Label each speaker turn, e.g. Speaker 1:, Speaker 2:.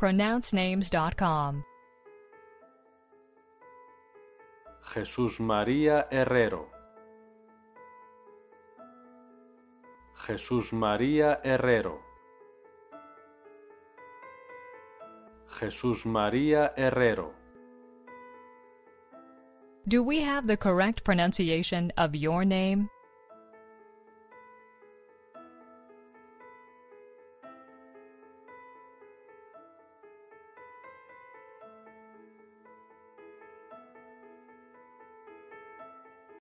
Speaker 1: pronouncenames.com.
Speaker 2: Jesús María Herrero. Jesús María Herrero. Jesús María Herrero.
Speaker 1: Do we have the correct pronunciation of your name?